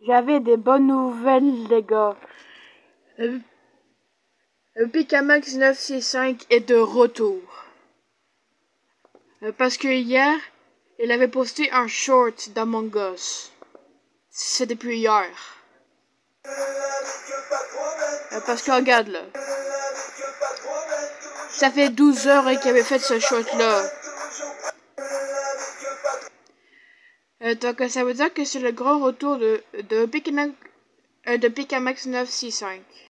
J'avais des bonnes nouvelles, les gars. Le, le Picamax 965 est de retour. Euh, Parce que hier, il avait posté un short d'Among Us. C'est depuis hier. Euh, Parce que regarde là. Ça fait 12 heures qu'il avait fait ce short là. Euh, donc ça veut dire que c'est le grand retour de, de, Picamax, euh, de Picamax 965.